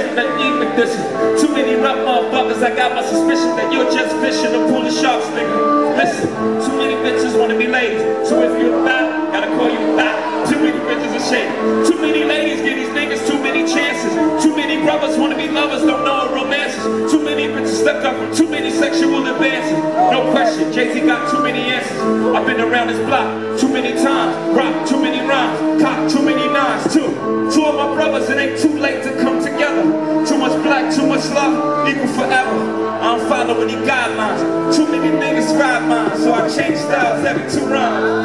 Chest that eat Too many rough motherfuckers, I got my suspicion that you're just fishing to pull the sharks, nigga. Listen, too many bitches wanna be ladies. So if you're fat, gotta call you fat. Too many bitches are shady. Too many ladies give these niggas too many chances. Too many brothers wanna be lovers, don't know romances. Too many bitches stuck up from too many sexual got too many answers. I've been around this block too many times. Rock too many rhymes. Cock too many nines, too. Two of my brothers, it ain't too late to come together. Too much black, too much love, equal forever. I don't follow any guidelines. Too many niggas ride mine, so I change styles every two rhymes.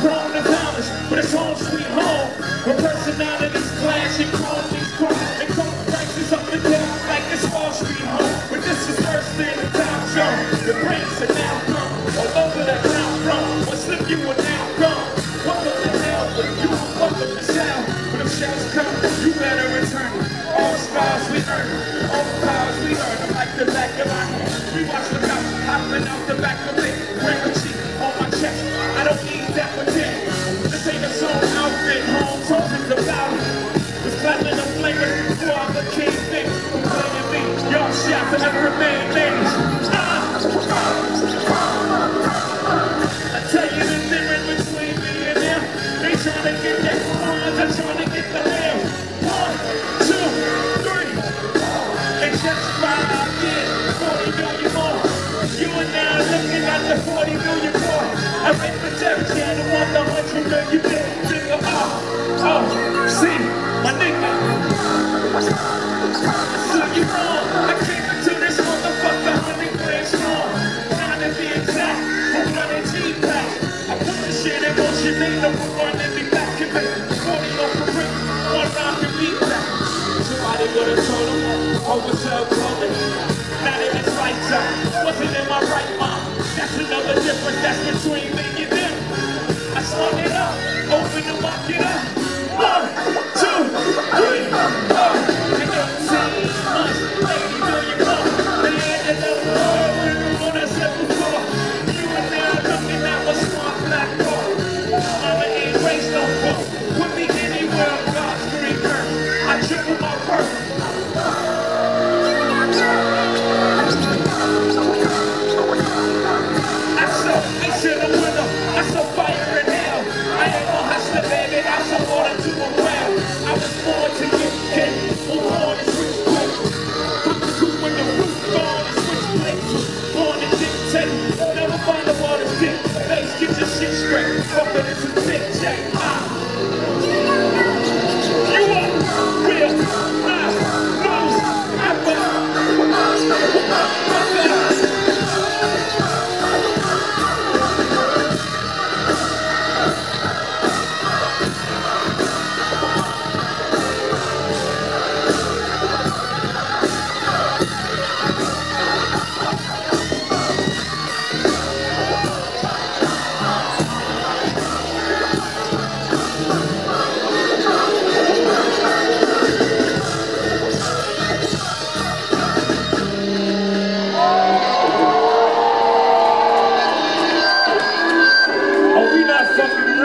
Grown and college, but it's home sweet home. Where personalities clash and qualities cross. They call prices up and down like it's Wall Street home. But this is first in the Dow Jones. The brains are now gone. All over the ground from. What slip you are now gone. What the hell, you are welcome to sound. When the shells come, I tell you the difference between me and them. They trying to get that performance, I'm trying to get the. One, two, three. And just more. You looking at the 40 million. I oh, see, my nigga. no one in the back of it.